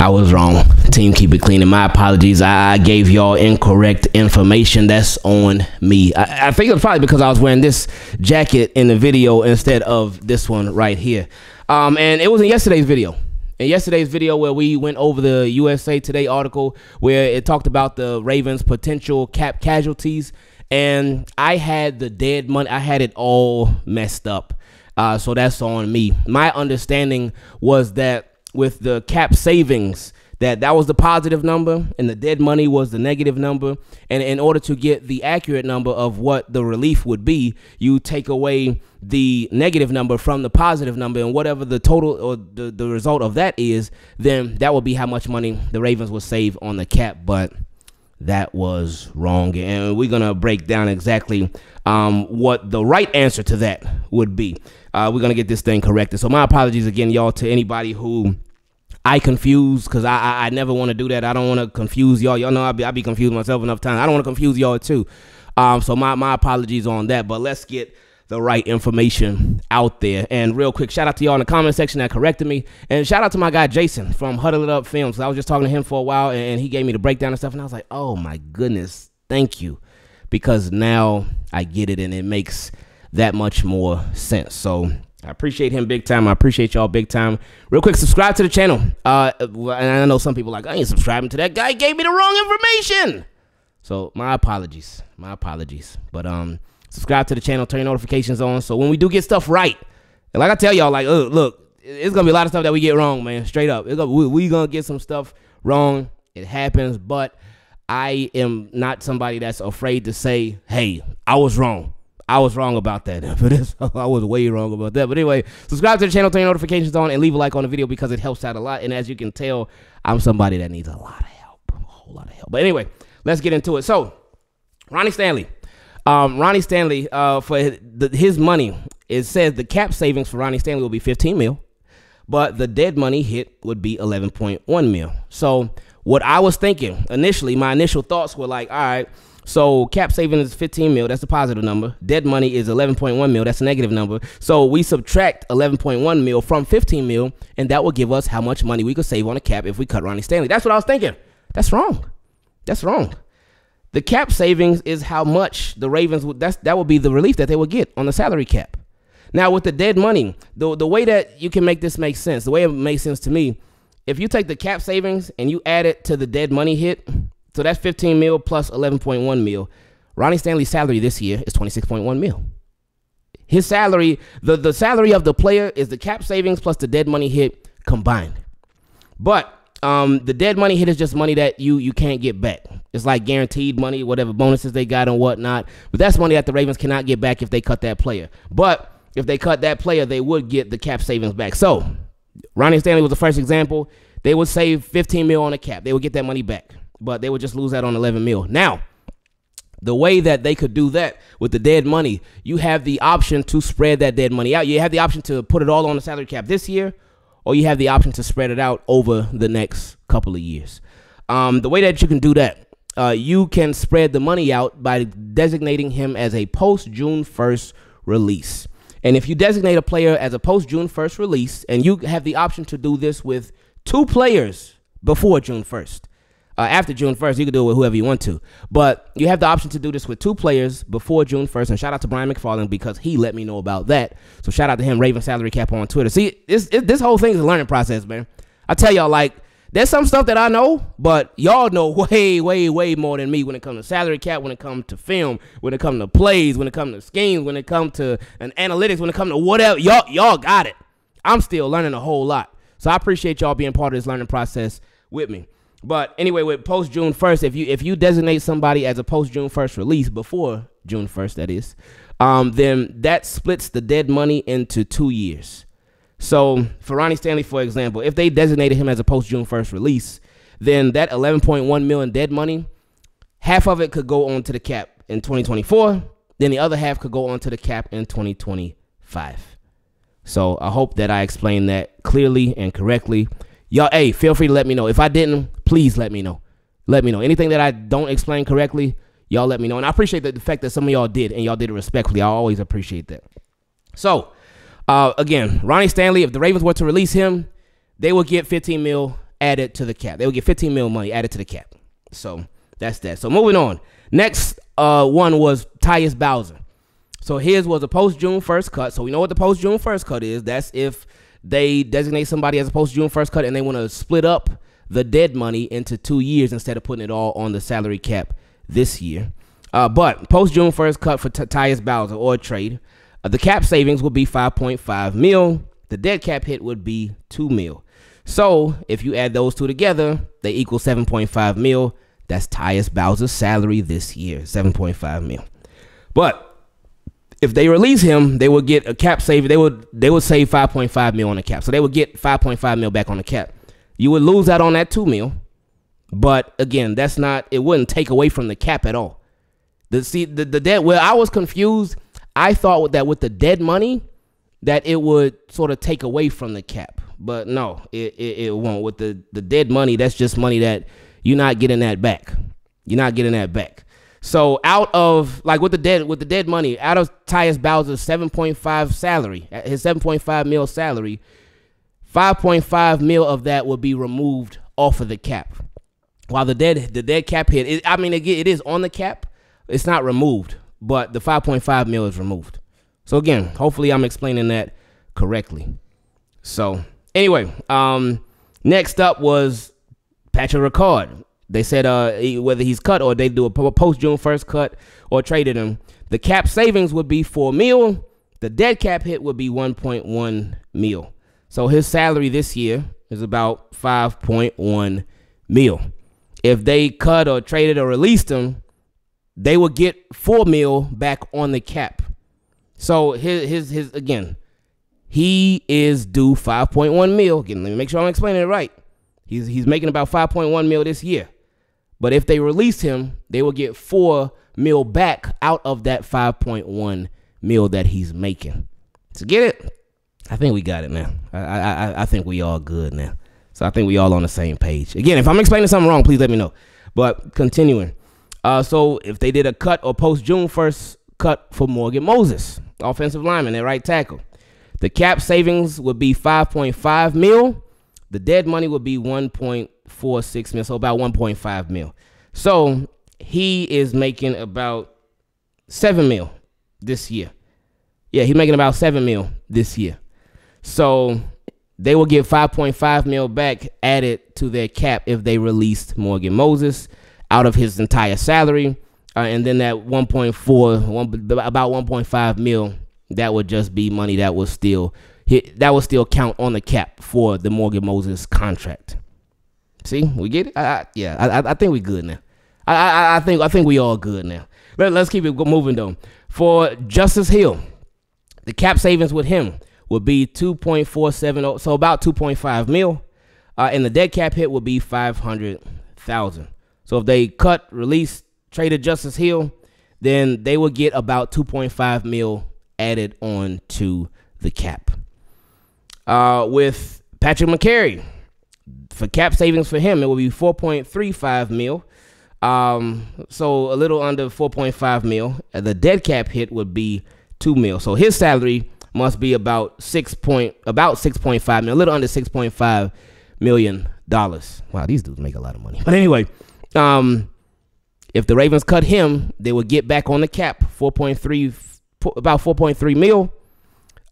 I was wrong. Team, keep it clean. And my apologies. I, I gave y'all incorrect information. That's on me. I, I think it's probably because I was wearing this jacket in the video instead of this one right here. Um, and it was in yesterday's video. In yesterday's video, where we went over the USA Today article where it talked about the Ravens' potential cap casualties, and I had the dead money. I had it all messed up. Uh, so that's on me. My understanding was that with the cap savings that that was the positive number and the dead money was the negative number. And in order to get the accurate number of what the relief would be you take away the negative number from the positive number. And whatever the total or the, the result of that is then that will be how much money the ravens will save on the cap. But that was wrong and we're gonna break down exactly um, what the right answer to that would be uh, we're gonna get this thing corrected. So my apologies again, y'all, to anybody who I confuse because I, I, I never want to do that. I don't want to confuse y'all. Y'all know I be I be confused myself enough times. I don't want to confuse y'all too. Um, so my my apologies on that. But let's get the right information out there. And real quick, shout out to y'all in the comment section that corrected me, and shout out to my guy Jason from Huddle It Up Films. I was just talking to him for a while, and he gave me the breakdown and stuff, and I was like, oh my goodness, thank you, because now I get it, and it makes that much more sense. So I appreciate him big time. I appreciate y'all big time. Real quick, subscribe to the channel. Uh, and I know some people like I ain't subscribing to that guy. Gave me the wrong information. So my apologies. My apologies. But um, subscribe to the channel. Turn your notifications on. So when we do get stuff right, and like I tell y'all, like look, it's gonna be a lot of stuff that we get wrong, man. Straight up, we, we gonna get some stuff wrong. It happens, but I am not somebody that's afraid to say, "Hey, I was wrong." I was wrong about that. I was way wrong about that. But anyway, subscribe to the channel, turn your notifications on, and leave a like on the video because it helps out a lot. And as you can tell, I'm somebody that needs a lot of help, a whole lot of help. But anyway, let's get into it. So, Ronnie Stanley, um, Ronnie Stanley, uh, for his money, it says the cap savings for Ronnie Stanley will be 15 mil, but the dead money hit would be 11.1 mil. So, what I was thinking initially, my initial thoughts were like, all right so cap saving is 15 mil. That's a positive number. Dead money is 11.1 mil. That's a negative number. So we subtract 11.1 mil from 15 mil, and that will give us how much money we could save on a cap if we cut Ronnie Stanley. That's what I was thinking. That's wrong. That's wrong. The cap savings is how much the Ravens would. That's that would be the relief that they would get on the salary cap. Now with the dead money, the the way that you can make this make sense, the way it makes sense to me, if you take the cap savings and you add it to the dead money hit, so that's 15 mil plus 11.1 mil. Ronnie Stanley's salary this year is 26.1 mil. His salary, the, the salary of the player is the cap savings plus the dead money hit combined. But um, the dead money hit is just money that you you can't get back. It's like guaranteed money, whatever bonuses they got and whatnot. But that's money that the Ravens cannot get back if they cut that player. But if they cut that player, they would get the cap savings back. So Ronnie Stanley was the first example. They would save 15 mil on the cap. They would get that money back but they would just lose that on 11 mil. Now, the way that they could do that with the dead money, you have the option to spread that dead money out. You have the option to put it all on the salary cap this year, or you have the option to spread it out over the next couple of years. Um, the way that you can do that, uh, you can spread the money out by designating him as a post June 1st release. And if you designate a player as a post June 1st release, and you have the option to do this with two players before June 1st, uh, after June 1st, you can do it with whoever you want to. But you have the option to do this with two players before June 1st. And shout out to Brian McFarland because he let me know about that. So shout out to him, Raven Salary Cap on Twitter. See, it's, it, this whole thing is a learning process, man. I tell y'all, like, there's some stuff that I know, but y'all know way, way, way more than me when it comes to salary cap, when it comes to film, when it comes to plays, when it comes to schemes, when it comes to an analytics, when it comes to whatever. Y'all, y'all got it. I'm still learning a whole lot. So I appreciate y'all being part of this learning process with me. But anyway, with post June first, if you if you designate somebody as a post June first release before June first, that is, um, then that splits the dead money into two years. So for Ronnie Stanley, for example, if they designated him as a post June first release, then that 11.1 million dead money, half of it could go on to the cap in 2024. Then the other half could go on to the cap in 2025. So I hope that I explained that clearly and correctly. Y'all, hey, feel free to let me know. If I didn't, please let me know. Let me know. Anything that I don't explain correctly, y'all let me know. And I appreciate the fact that some of y'all did, and y'all did it respectfully. I always appreciate that. So, uh, again, Ronnie Stanley, if the Ravens were to release him, they would get 15 mil added to the cap. They would get 15 mil money added to the cap. So that's that. So moving on. Next uh, one was Tyus Bowser. So his was a post June 1st cut. So we know what the post June 1st cut is. That's if they designate somebody as a post June 1st cut and they want to split up the dead money into two years instead of putting it all on the salary cap this year. Uh, but post June 1st cut for Tyus Bowser or trade, uh, the cap savings would be 5.5 mil. The dead cap hit would be 2 mil. So if you add those two together, they equal 7.5 mil. That's Tyus Bowser's salary this year, 7.5 mil. But if they release him, they will get a cap save. They would they would save 5.5 mil on the cap. So they would get 5.5 mil back on the cap. You would lose out on that 2 mil. But again, that's not it wouldn't take away from the cap at all. The see the, the dead well, I was confused. I thought that with the dead money, that it would sort of take away from the cap. But no, it, it, it won't. With the, the dead money, that's just money that you're not getting that back. You're not getting that back. So out of like with the dead with the dead money, out of Tyus Bowser's 7.5 salary, his 7.5 mil salary, 5.5 mil of that will be removed off of the cap. While the dead the dead cap hit, it, I mean it, it is on the cap, it's not removed, but the 5.5 mil is removed. So again, hopefully I'm explaining that correctly. So anyway, um, next up was Patrick Ricard. They said uh, whether he's cut or they do a post June first cut or traded him, the cap savings would be four mil. The dead cap hit would be 1.1 mil. So his salary this year is about 5.1 mil. If they cut or traded or released him, they would get four mil back on the cap. So his his his again, he is due 5.1 mil. Again, let me make sure I'm explaining it right. He's he's making about 5.1 mil this year. But if they release him, they will get four mil back out of that 5.1 mil that he's making. So get it? I think we got it now. I, I I think we all good now. So I think we all on the same page. Again, if I'm explaining something wrong, please let me know. But continuing. Uh, so if they did a cut or post June first cut for Morgan Moses, offensive lineman at right tackle, the cap savings would be 5.5 mil. The dead money would be 1.46 mil, so about 1.5 mil. So he is making about seven mil this year. Yeah, he's making about seven mil this year. So they will get 5.5 mil back added to their cap if they released Morgan Moses out of his entire salary. Uh, and then that 1.4, one, about 1.5 mil, that would just be money that would still that would still count on the cap for the Morgan Moses contract. See, we get it. I, I, yeah, I, I think we're good now. I, I, think I think we all good now. Let, let's keep it moving though. For Justice Hill, the cap savings with him would be 2.470, so about 2.5 mil, uh, and the dead cap hit would be 500,000. So if they cut, release, traded Justice Hill, then they would get about 2.5 mil added on to the cap. Uh, with Patrick Mekari, for cap savings for him, it will be 4.35 mil. Um, so a little under 4.5 mil. The dead cap hit would be 2 mil. So his salary must be about 6 point about 6.5 mil, a little under 6.5 million dollars. Wow, these dudes make a lot of money. But anyway, um, if the Ravens cut him, they would get back on the cap 4.3 about 4.3 mil.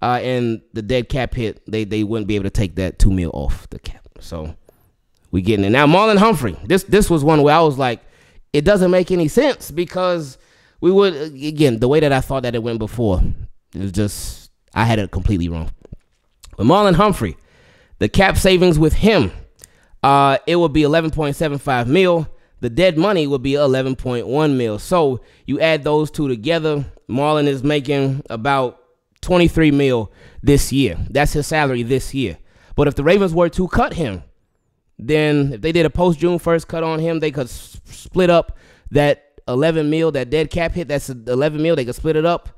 Uh, and the dead cap hit, they they wouldn't be able to take that 2 mil off the cap. So we getting it now. Marlon Humphrey. This this was one where I was like, it doesn't make any sense because we would again the way that I thought that it went before. It was just I had it completely wrong. But Marlon Humphrey, the cap savings with him, uh, it would be 11.75 mil. The dead money would be 11.1 mil. So you add those two together, Marlon is making about 23 mil this year. That's his salary this year. But if the Ravens were to cut him, then if they did a post June first cut on him, they could split up that 11 mil, that dead cap hit. That's 11 mil. They could split it up,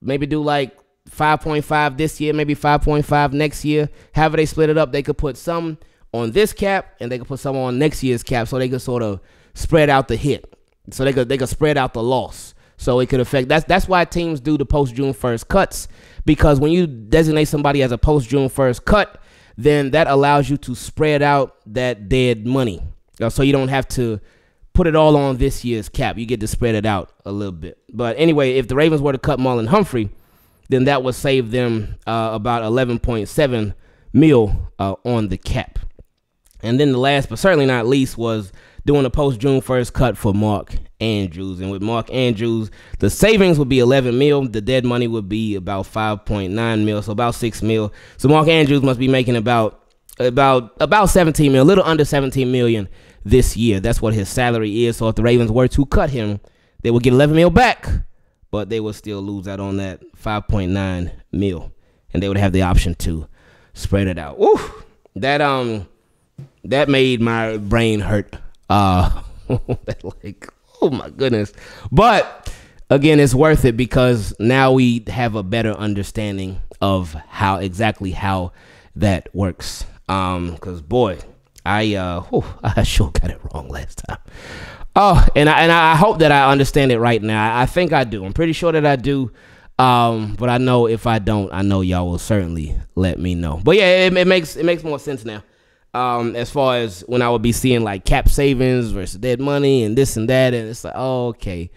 maybe do like 5.5 this year, maybe 5.5 next year. However they split it up, they could put some on this cap and they could put some on next year's cap, so they could sort of spread out the hit. So they could they could spread out the loss. So it could affect. That's that's why teams do the post June first cuts because when you designate somebody as a post June first cut then that allows you to spread out that dead money. Uh, so you don't have to put it all on this year's cap. You get to spread it out a little bit. But anyway, if the Ravens were to cut Marlon Humphrey, then that would save them uh, about 11.7 mil uh, on the cap. And then the last, but certainly not least, was doing a post June 1st cut for Mark Andrews. And with Mark Andrews, the savings would be 11 mil. The dead money would be about 5.9 mil, so about 6 mil. So Mark Andrews must be making about about about 17 million, a little under 17 million this year. That's what his salary is. So if the Ravens were to cut him, they would get 11 mil back, but they would still lose out on that 5.9 mil, and they would have the option to spread it out. Ooh, that um, that made my brain hurt. Uh, like, oh my goodness. But again, it's worth it because now we have a better understanding of how exactly how that works. Um, because boy, I uh, whew, I sure got it wrong last time. Oh, and I and I hope that I understand it right now. I think I do. I'm pretty sure that I do. Um, but I know if I don't, I know y'all will certainly let me know. But yeah, it, it makes it makes more sense now. Um, as far as when I would be seeing like cap savings versus dead money and this and that, and it's like, oh, okay,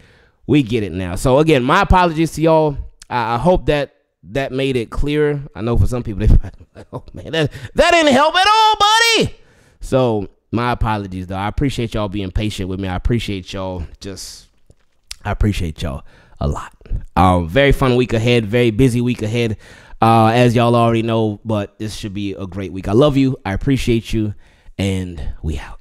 we get it now. So again, my apologies to y'all. I, I hope that that made it clearer. I know for some people they like, oh man, that that didn't help at all, buddy. So my apologies though. I appreciate y'all being patient with me. I appreciate y'all just I appreciate y'all a lot. Um very fun week ahead, very busy week ahead. Uh as y'all already know, but this should be a great week. I love you. I appreciate you and we out.